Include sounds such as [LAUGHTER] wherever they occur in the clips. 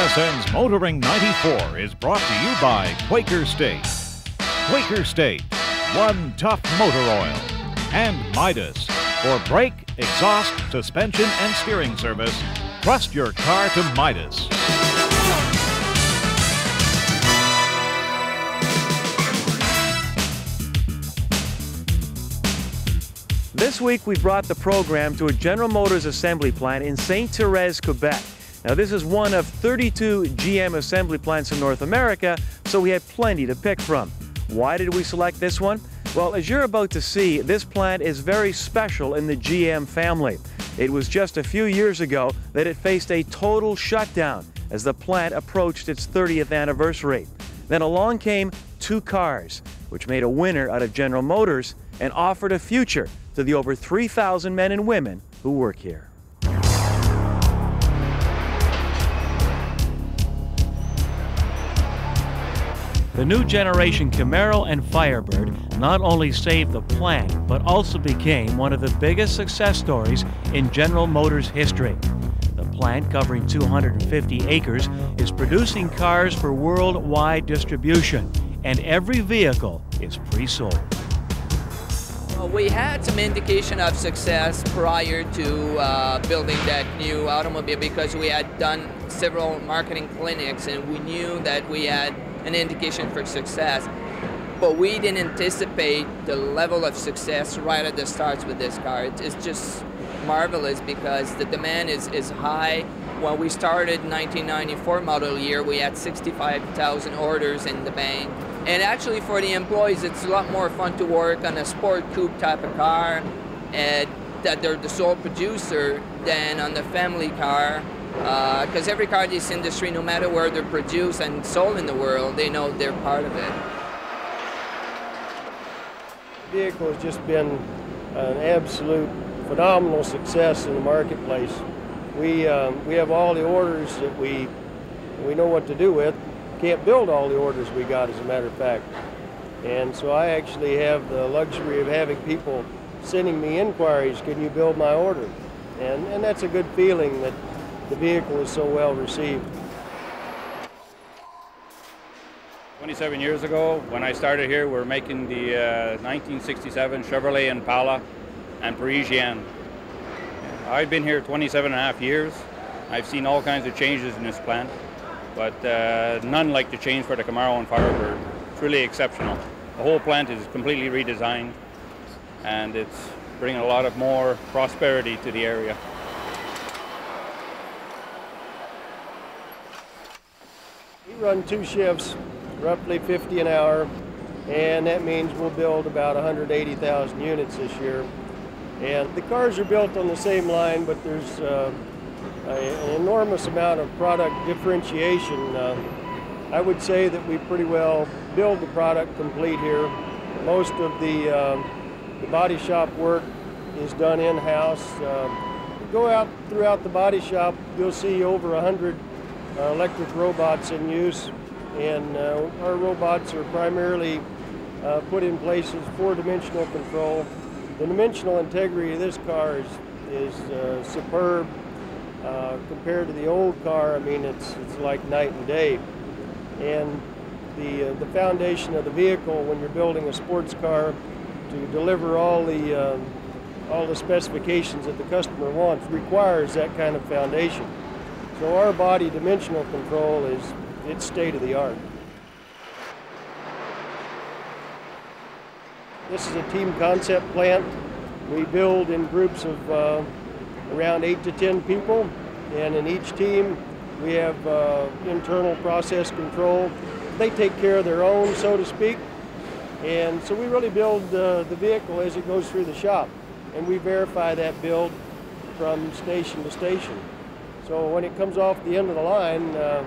TSN's Motoring 94 is brought to you by Quaker State. Quaker State, one tough motor oil. And Midas. For brake, exhaust, suspension, and steering service, trust your car to Midas. This week we brought the program to a General Motors assembly plant in St. Therese, Quebec. Now this is one of 32 GM assembly plants in North America, so we had plenty to pick from. Why did we select this one? Well, as you're about to see, this plant is very special in the GM family. It was just a few years ago that it faced a total shutdown as the plant approached its 30th anniversary. Then along came two cars, which made a winner out of General Motors and offered a future to the over 3,000 men and women who work here. The new generation Camaro and Firebird not only saved the plant, but also became one of the biggest success stories in General Motors history. The plant, covering 250 acres, is producing cars for worldwide distribution, and every vehicle is pre sold. Well, We had some indication of success prior to uh, building that new automobile because we had done several marketing clinics and we knew that we had an indication for success. But we didn't anticipate the level of success right at the start with this car. It's just marvelous because the demand is, is high. When we started 1994 model year, we had 65,000 orders in the bank. And actually for the employees, it's a lot more fun to work on a sport coupe type of car and that they're the sole producer than on the family car. Because uh, every car in this industry, no matter where they're produced and sold in the world, they know they're part of it. The vehicle has just been an absolute phenomenal success in the marketplace. We, um, we have all the orders that we, we know what to do with can't build all the orders we got, as a matter of fact. And so I actually have the luxury of having people sending me inquiries, can you build my order? And, and that's a good feeling that the vehicle is so well received. 27 years ago, when I started here, we were making the uh, 1967 Chevrolet Impala and Parisienne. I've been here 27 and a half years. I've seen all kinds of changes in this plant but uh, none like the change for the Camaro and Firebird. It's really exceptional. The whole plant is completely redesigned and it's bringing a lot of more prosperity to the area. Run two shifts, roughly 50 an hour, and that means we'll build about 180,000 units this year. And the cars are built on the same line, but there's uh, an enormous amount of product differentiation. Uh, I would say that we pretty well build the product complete here. Most of the, um, the body shop work is done in-house. Uh, go out throughout the body shop, you'll see over 100 uh, electric robots in use. And uh, our robots are primarily uh, put in places four-dimensional control. The dimensional integrity of this car is, is uh, superb. Uh, compared to the old car, I mean, it's, it's like night and day. And the, uh, the foundation of the vehicle when you're building a sports car to deliver all the, uh, all the specifications that the customer wants requires that kind of foundation. So our body dimensional control is it's state of the art. This is a team concept plant. We build in groups of uh, around eight to 10 people. And in each team, we have uh, internal process control. They take care of their own, so to speak. And so we really build uh, the vehicle as it goes through the shop. And we verify that build from station to station. So when it comes off the end of the line, uh,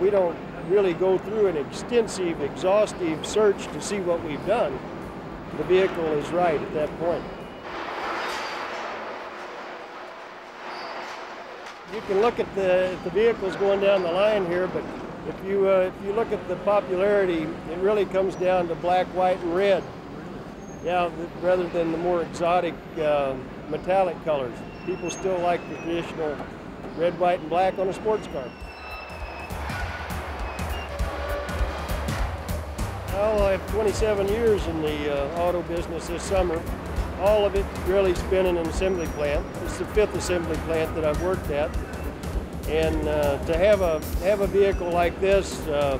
we don't really go through an extensive, exhaustive search to see what we've done. The vehicle is right at that point. you can look at the, the vehicles going down the line here, but if you, uh, if you look at the popularity, it really comes down to black, white, and red. Yeah, rather than the more exotic uh, metallic colors. People still like the traditional red, white, and black on a sports car. Well, I have 27 years in the uh, auto business this summer. All of it really's been in an assembly plant. It's the fifth assembly plant that I've worked at. And uh, to have a, have a vehicle like this uh,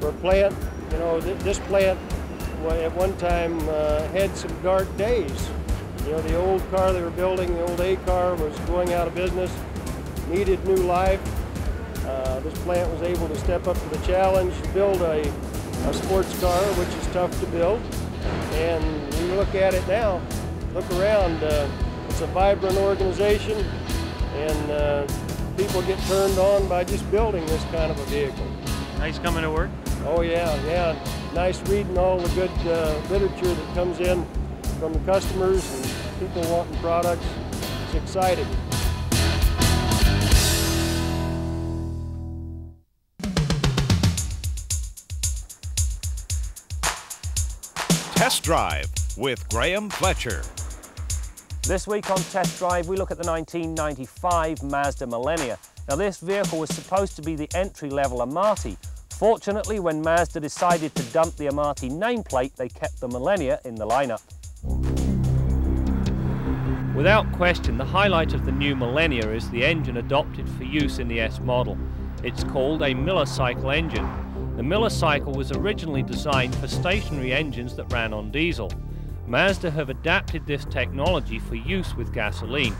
for a plant, you know, th this plant at one time uh, had some dark days. You know, the old car they were building, the old A car, was going out of business needed new life. Uh, this plant was able to step up to the challenge, build a, a sports car, which is tough to build. And when you look at it now, look around, uh, it's a vibrant organization, and uh, people get turned on by just building this kind of a vehicle. Nice coming to work? Oh yeah, yeah. Nice reading all the good uh, literature that comes in from the customers and people wanting products. It's exciting. Test Drive with Graeme Fletcher. This week on Test Drive, we look at the 1995 Mazda Millenia. Now, this vehicle was supposed to be the entry-level Amati. Fortunately, when Mazda decided to dump the Amati nameplate, they kept the Millenia in the lineup. Without question, the highlight of the new Millenia is the engine adopted for use in the S model. It's called a Miller cycle engine. The Miller cycle was originally designed for stationary engines that ran on diesel. Mazda have adapted this technology for use with gasoline.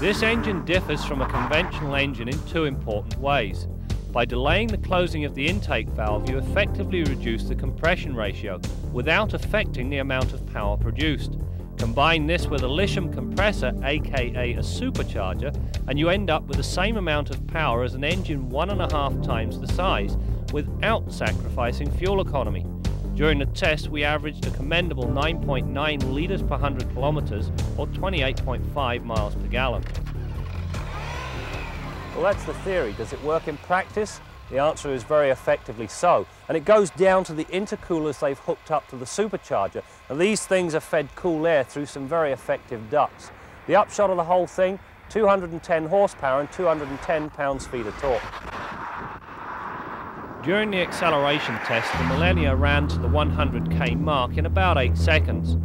This engine differs from a conventional engine in two important ways. By delaying the closing of the intake valve, you effectively reduce the compression ratio without affecting the amount of power produced. Combine this with a Lysholm compressor, aka a supercharger, and you end up with the same amount of power as an engine one and a half times the size without sacrificing fuel economy. During the test, we averaged a commendable 9.9 litres per 100 kilometres or 28.5 miles per gallon. Well, that's the theory. Does it work in practice? The answer is very effectively so. And it goes down to the intercoolers they've hooked up to the supercharger. And these things are fed cool air through some very effective ducts. The upshot of the whole thing, 210 horsepower and 210 pounds-feet of torque. During the acceleration test, the Millenia ran to the 100k mark in about 8 seconds.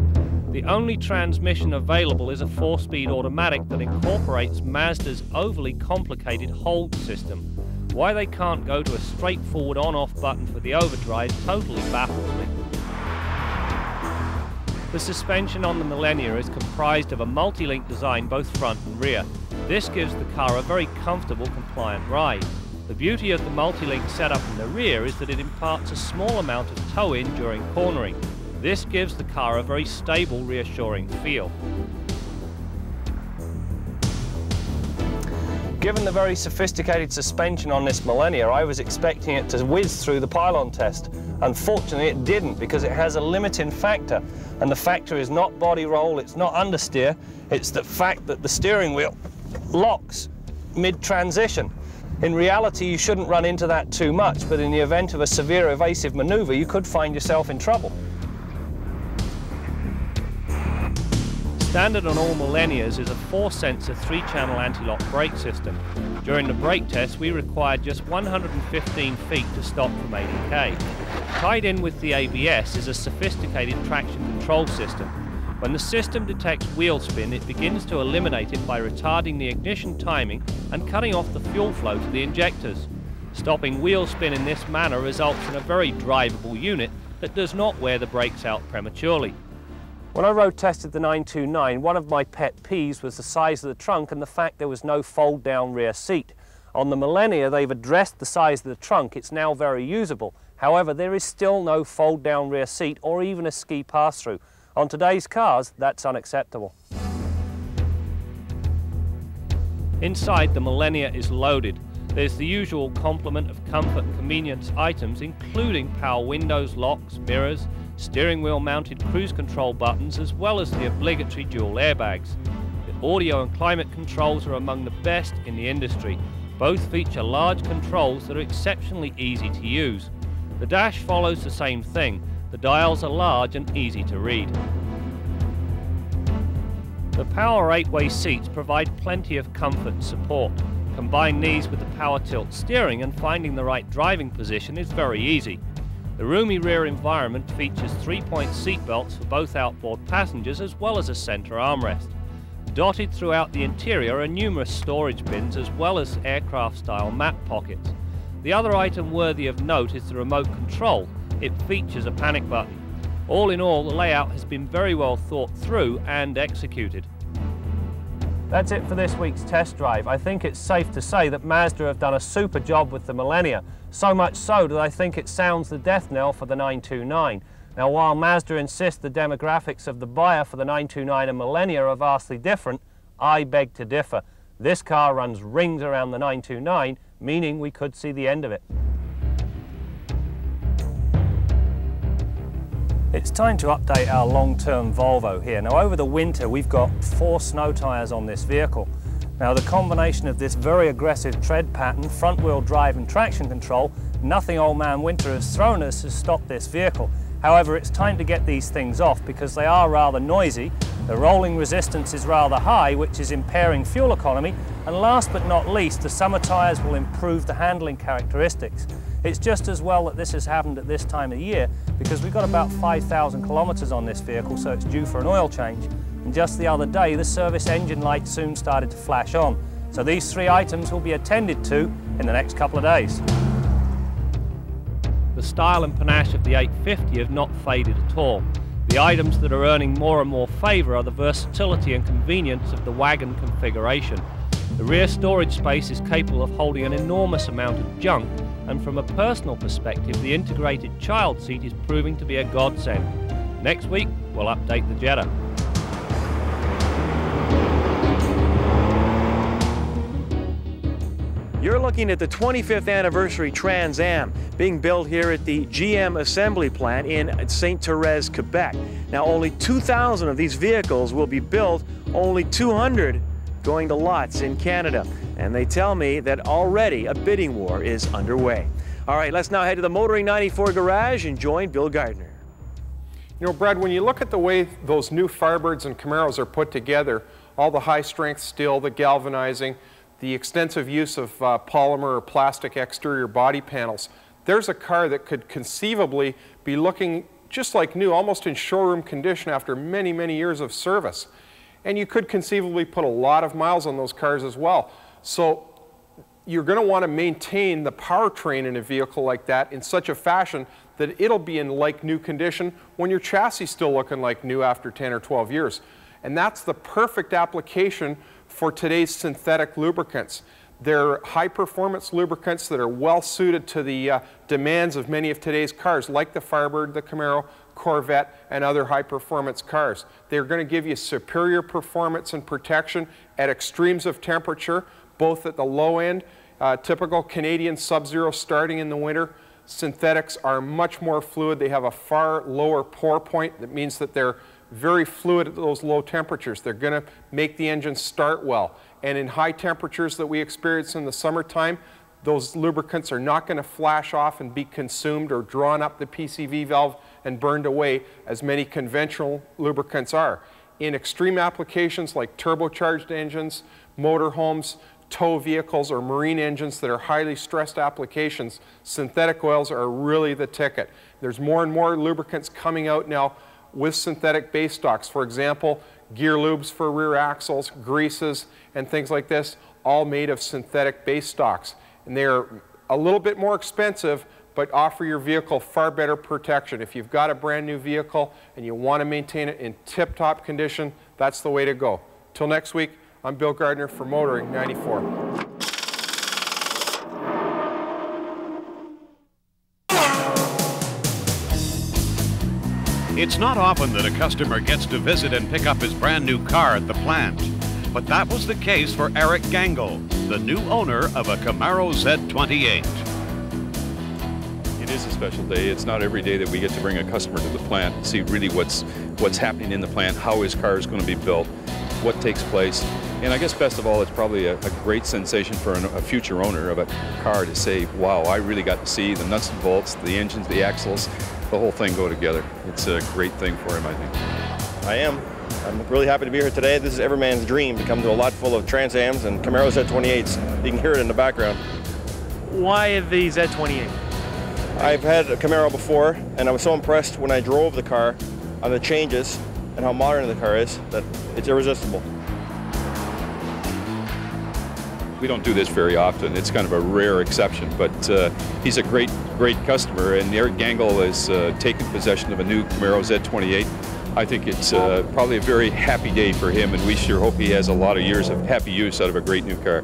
The only transmission available is a 4-speed automatic that incorporates Mazda's overly complicated hold system. Why they can't go to a straightforward on-off button for the overdrive totally baffles me. The suspension on the Millenia is comprised of a multi-link design both front and rear. This gives the car a very comfortable, compliant ride. The beauty of the multi-link setup in the rear is that it imparts a small amount of toe-in during cornering. This gives the car a very stable, reassuring feel. Given the very sophisticated suspension on this Millenia, I was expecting it to whiz through the pylon test. Unfortunately, it didn't because it has a limiting factor. And the factor is not body roll, it's not understeer, it's the fact that the steering wheel locks mid-transition. In reality, you shouldn't run into that too much, but in the event of a severe evasive maneuver, you could find yourself in trouble. Standard on all Millenias is a four-sensor, three-channel anti-lock brake system. During the brake test, we required just 115 feet to stop from 80k. Tied in with the ABS is a sophisticated traction control system. When the system detects wheel spin, it begins to eliminate it by retarding the ignition timing and cutting off the fuel flow to the injectors. Stopping wheel spin in this manner results in a very drivable unit that does not wear the brakes out prematurely. When I road tested the 929, one of my pet peeves was the size of the trunk and the fact there was no fold down rear seat. On the Millenia, they've addressed the size of the trunk. It's now very usable. However, there is still no fold down rear seat or even a ski pass-through. On today's cars, that's unacceptable. Inside, the Millenia is loaded. There's the usual complement of comfort and convenience items, including power windows, locks, mirrors, steering wheel mounted cruise control buttons, as well as the obligatory dual airbags. The audio and climate controls are among the best in the industry. Both feature large controls that are exceptionally easy to use. The dash follows the same thing. The dials are large and easy to read. The power 8-way seats provide plenty of comfort and support. Combine these with the power tilt steering and finding the right driving position is very easy. The roomy rear environment features three-point seatbelts for both outboard passengers as well as a centre armrest. Dotted throughout the interior are numerous storage bins as well as aircraft-style map pockets. The other item worthy of note is the remote control. It features a panic button. All in all, the layout has been very well thought through and executed. That's it for this week's test drive. I think it's safe to say that Mazda have done a super job with the Millenia, so much so that I think it sounds the death knell for the 929. Now while Mazda insists the demographics of the buyer for the 929 and Millenia are vastly different, I beg to differ. This car runs rings around the 929, meaning we could see the end of it. It's time to update our long-term Volvo here. Now over the winter we've got four snow tyres on this vehicle. Now the combination of this very aggressive tread pattern, front wheel drive and traction control, nothing old man winter has thrown us has stopped this vehicle. However, it's time to get these things off because they are rather noisy, the rolling resistance is rather high, which is impairing fuel economy, and last but not least, the summer tyres will improve the handling characteristics. It's just as well that this has happened at this time of year because we've got about 5,000 kilometres on this vehicle, so it's due for an oil change. And just the other day, the service engine light soon started to flash on. So these three items will be attended to in the next couple of days. The style and panache of the 850 have not faded at all. The items that are earning more and more favour are the versatility and convenience of the wagon configuration. The rear storage space is capable of holding an enormous amount of junk and from a personal perspective, the integrated child seat is proving to be a godsend. Next week, we'll update the Jetta. You're looking at the 25th anniversary Trans Am being built here at the GM assembly plant in St. Therese, Quebec. Now, only 2,000 of these vehicles will be built, only 200 going to lots in Canada. And they tell me that already a bidding war is underway. All right, let's now head to the Motoring 94 garage and join Bill Gardner. You know, Brad, when you look at the way those new Firebirds and Camaros are put together, all the high-strength steel, the galvanizing, the extensive use of uh, polymer or plastic exterior body panels, there's a car that could conceivably be looking just like new, almost in showroom condition after many, many years of service. And you could conceivably put a lot of miles on those cars as well. So you're going to want to maintain the powertrain in a vehicle like that in such a fashion that it'll be in like new condition when your chassis is still looking like new after 10 or 12 years. And that's the perfect application for today's synthetic lubricants. They're high performance lubricants that are well suited to the uh, demands of many of today's cars, like the Firebird, the Camaro, Corvette, and other high performance cars. They're going to give you superior performance and protection at extremes of temperature, both at the low end, uh, typical Canadian sub-zero starting in the winter. Synthetics are much more fluid. They have a far lower pour point. That means that they're very fluid at those low temperatures. They're going to make the engine start well. And in high temperatures that we experience in the summertime, those lubricants are not going to flash off and be consumed or drawn up the PCV valve and burned away as many conventional lubricants are. In extreme applications like turbocharged engines, motorhomes, tow vehicles, or marine engines that are highly stressed applications, synthetic oils are really the ticket. There's more and more lubricants coming out now with synthetic base stocks. For example, gear lubes for rear axles, greases, and things like this, all made of synthetic base stocks. And they're a little bit more expensive, but offer your vehicle far better protection. If you've got a brand new vehicle and you want to maintain it in tip-top condition, that's the way to go. Till next week, I'm Bill Gardner for Motoring 94. It's not often that a customer gets to visit and pick up his brand new car at the plant. But that was the case for Eric Gangl, the new owner of a Camaro Z28 is a special day. It's not every day that we get to bring a customer to the plant and see really what's what's happening in the plant, how his car is going to be built, what takes place. And I guess best of all, it's probably a, a great sensation for an, a future owner of a car to say, wow, I really got to see the nuts and bolts, the engines, the axles, the whole thing go together. It's a great thing for him, I think. I am. I'm really happy to be here today. This is every man's dream to come to a lot full of Trans Ams and Camaro Z28s. You can hear it in the background. Why the Z28? I've had a Camaro before, and I was so impressed when I drove the car on the changes and how modern the car is that it's irresistible. We don't do this very often. It's kind of a rare exception, but uh, he's a great, great customer. And Eric Gangl has uh, taken possession of a new Camaro Z28. I think it's uh, probably a very happy day for him, and we sure hope he has a lot of years of happy use out of a great new car.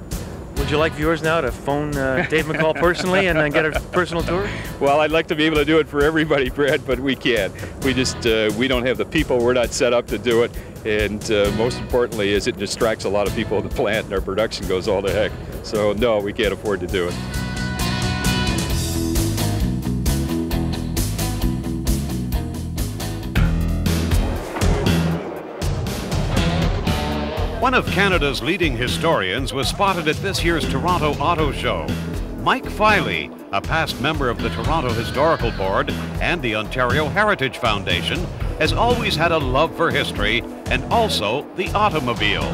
Would you like viewers now to phone uh, Dave McCall personally and uh, get a personal tour? [LAUGHS] Well, I'd like to be able to do it for everybody, Brad, but we can't. We just uh, we don't have the people. We're not set up to do it, and uh, most importantly, is it distracts a lot of people in the plant, and our production goes all to heck. So no, we can't afford to do it. One of Canada's leading historians was spotted at this year's Toronto Auto Show. Mike Filey, a past member of the Toronto Historical Board and the Ontario Heritage Foundation, has always had a love for history and also the automobile.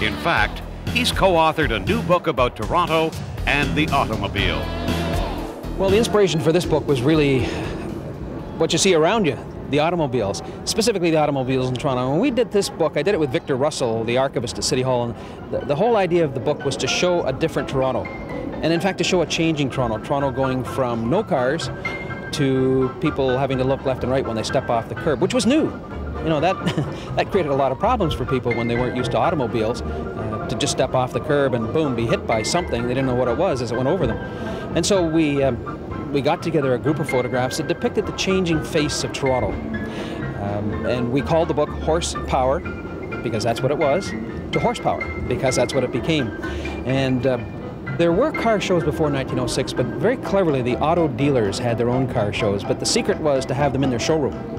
In fact, he's co-authored a new book about Toronto and the automobile. Well, the inspiration for this book was really what you see around you, the automobiles, specifically the automobiles in Toronto. When we did this book, I did it with Victor Russell, the archivist at City Hall, and the, the whole idea of the book was to show a different Toronto. And in fact, to show a changing Toronto, Toronto going from no cars to people having to look left and right when they step off the curb, which was new. You know, that, [LAUGHS] that created a lot of problems for people when they weren't used to automobiles, uh, to just step off the curb and boom, be hit by something. They didn't know what it was as it went over them. And so we, um, we got together a group of photographs that depicted the changing face of Toronto. Um, and we called the book Horsepower, because that's what it was, to Horsepower, because that's what it became. And uh, there were car shows before 1906, but very cleverly the auto dealers had their own car shows, but the secret was to have them in their showroom.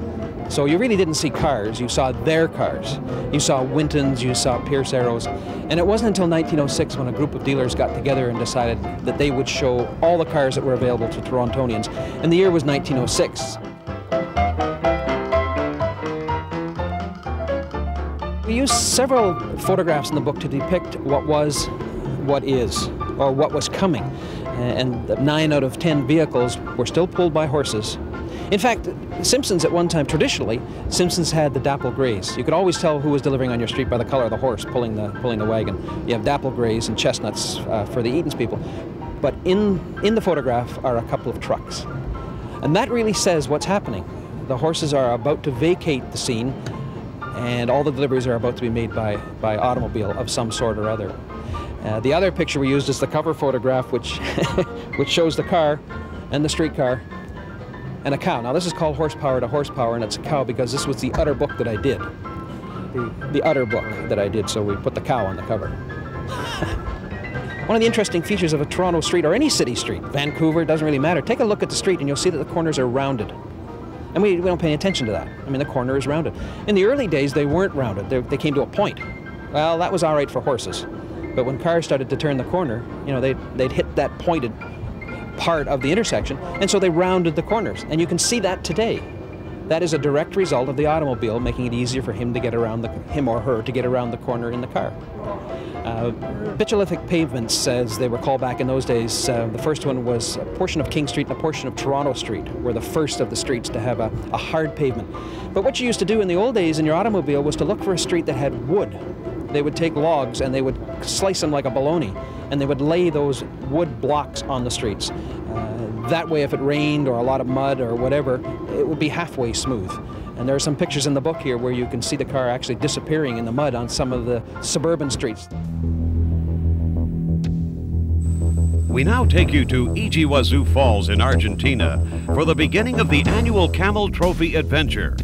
So you really didn't see cars, you saw their cars. You saw Wintons, you saw Pierce Arrows. And it wasn't until 1906 when a group of dealers got together and decided that they would show all the cars that were available to Torontonians. And the year was 1906. We used several photographs in the book to depict what was, what is, or what was coming. And nine out of ten vehicles were still pulled by horses. In fact, Simpsons at one time, traditionally, Simpsons had the dapple grays. You could always tell who was delivering on your street by the color of the horse pulling the, pulling the wagon. You have dapple grays and chestnuts uh, for the Eaton's people. But in, in the photograph are a couple of trucks. And that really says what's happening. The horses are about to vacate the scene and all the deliveries are about to be made by, by automobile of some sort or other. Uh, the other picture we used is the cover photograph, which, [LAUGHS] which shows the car and the streetcar and a cow. Now, this is called Horsepower to Horsepower, and it's a cow because this was the utter book that I did. The, the utter book that I did, so we put the cow on the cover. One of the interesting features of a Toronto street or any city street, Vancouver, doesn't really matter. Take a look at the street and you'll see that the corners are rounded. And we, we don't pay any attention to that. I mean, the corner is rounded. In the early days, they weren't rounded. They, they came to a point. Well, that was all right for horses. But when cars started to turn the corner, you know, they'd, they'd hit that pointed part of the intersection, and so they rounded the corners. And you can see that today. That is a direct result of the automobile making it easier for him to get around the, him or her to get around the corner in the car. Uh, pavements, as they were called back in those days, uh, the first one was a portion of King Street and a portion of Toronto Street were the first of the streets to have a, a hard pavement. But what you used to do in the old days in your automobile was to look for a street that had wood. They would take logs and they would slice them like a bologna, and they would lay those wood blocks on the streets. Uh, that way, if it rained or a lot of mud or whatever, it would be halfway smooth. And there are some pictures in the book here where you can see the car actually disappearing in the mud on some of the suburban streets. We now take you to Iguazu Falls in Argentina for the beginning of the annual Camel Trophy Adventure.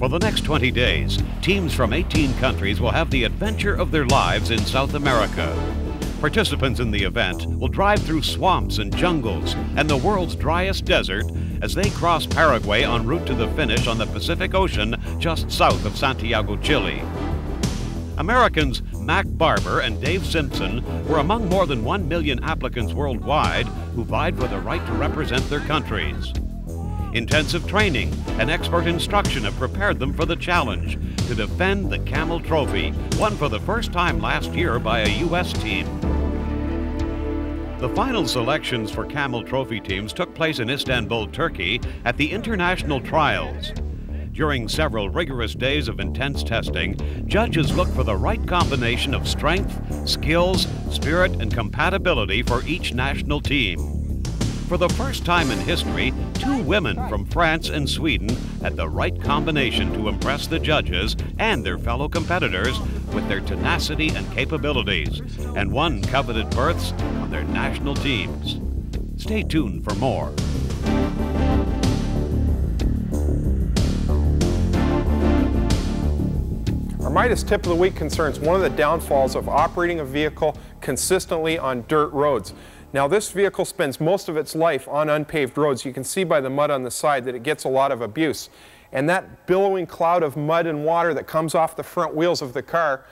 For the next 20 days, teams from 18 countries will have the adventure of their lives in South America. Participants in the event will drive through swamps and jungles and the world's driest desert as they cross Paraguay en route to the finish on the Pacific Ocean just south of Santiago, Chile. Americans Mac Barber and Dave Simpson were among more than 1 million applicants worldwide who vied for the right to represent their countries. Intensive training and expert instruction have prepared them for the challenge to defend the Camel Trophy, won for the first time last year by a U.S. team. The final selections for Camel Trophy teams took place in Istanbul, Turkey at the International Trials. During several rigorous days of intense testing, judges look for the right combination of strength, skills, spirit, and compatibility for each national team. For the first time in history, two women from France and Sweden had the right combination to impress the judges and their fellow competitors with their tenacity and capabilities, and won coveted berths on their national teams. Stay tuned for more. Our Midas tip of the week concerns one of the downfalls of operating a vehicle consistently on dirt roads. Now this vehicle spends most of its life on unpaved roads. You can see by the mud on the side that it gets a lot of abuse. And that billowing cloud of mud and water that comes off the front wheels of the car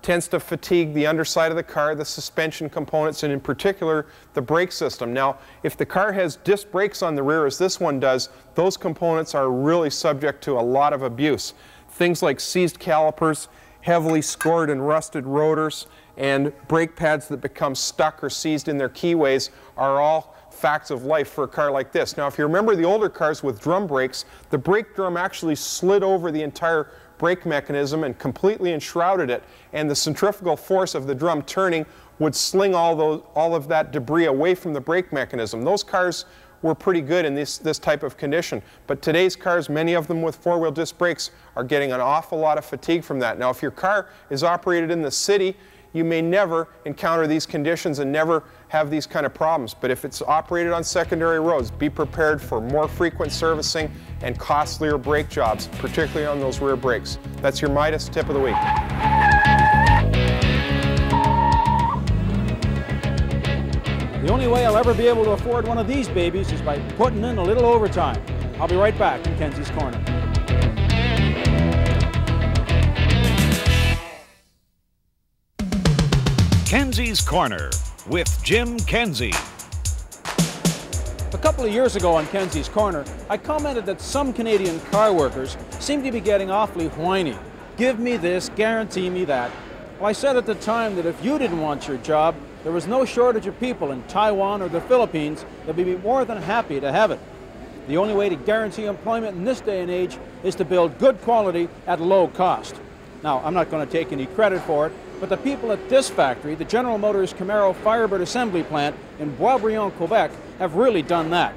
tends to fatigue the underside of the car, the suspension components, and in particular, the brake system. Now, if the car has disc brakes on the rear, as this one does, those components are really subject to a lot of abuse. Things like seized calipers, heavily scored and rusted rotors, and brake pads that become stuck or seized in their keyways are all facts of life for a car like this. Now, if you remember the older cars with drum brakes, the brake drum actually slid over the entire brake mechanism and completely enshrouded it, and the centrifugal force of the drum turning would sling all, those, all of that debris away from the brake mechanism. Those cars were pretty good in this, this type of condition. But today's cars, many of them with four-wheel disc brakes, are getting an awful lot of fatigue from that. Now, if your car is operated in the city, you may never encounter these conditions and never have these kind of problems. But if it's operated on secondary roads, be prepared for more frequent servicing and costlier brake jobs, particularly on those rear brakes. That's your Midas tip of the week. The only way I'll ever be able to afford one of these babies is by putting in a little overtime. I'll be right back in Kenzie's Corner. Kenzie's Corner with Jim Kenzie. A couple of years ago on Kenzie's Corner, I commented that some Canadian car workers seem to be getting awfully whiny. Give me this, guarantee me that. Well, I said at the time that if you didn't want your job, there was no shortage of people in Taiwan or the Philippines that would be more than happy to have it. The only way to guarantee employment in this day and age is to build good quality at low cost. Now, I'm not going to take any credit for it, but the people at this factory, the General Motors Camaro Firebird Assembly Plant in Boisbriand, Quebec, have really done that.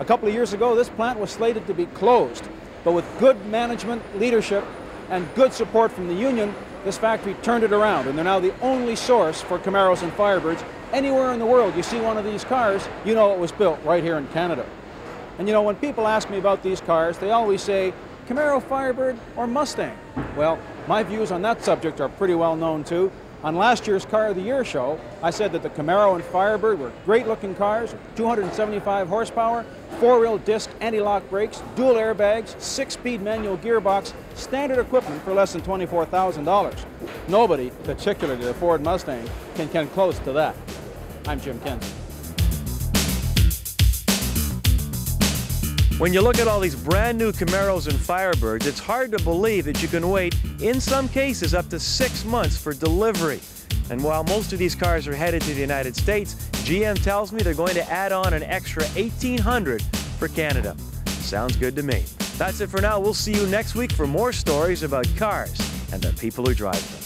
A couple of years ago, this plant was slated to be closed, but with good management, leadership, and good support from the union, this factory turned it around, and they're now the only source for Camaros and Firebirds. Anywhere in the world you see one of these cars, you know it was built right here in Canada. And you know, when people ask me about these cars, they always say, Camaro Firebird or Mustang? Well, my views on that subject are pretty well known too. On last year's Car of the Year show, I said that the Camaro and Firebird were great looking cars, 275 horsepower, four-wheel disc anti-lock brakes, dual airbags, six-speed manual gearbox, standard equipment for less than $24,000. Nobody, particularly the Ford Mustang, can come close to that. I'm Jim Kenzie. When you look at all these brand new Camaros and Firebirds, it's hard to believe that you can wait, in some cases, up to six months for delivery. And while most of these cars are headed to the United States, GM tells me they're going to add on an extra 1,800 for Canada. Sounds good to me. That's it for now. We'll see you next week for more stories about cars and the people who drive them.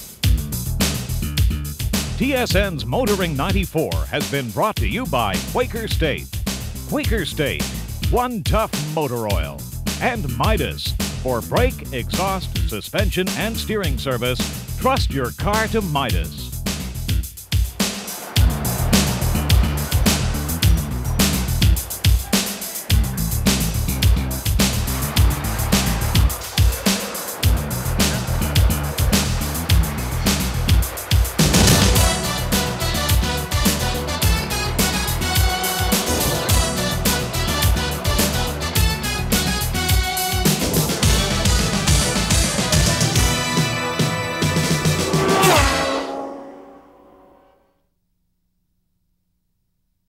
TSN's Motoring 94 has been brought to you by Quaker State. Quaker State, one tough motor oil. And Midas. For brake, exhaust, suspension, and steering service, trust your car to Midas.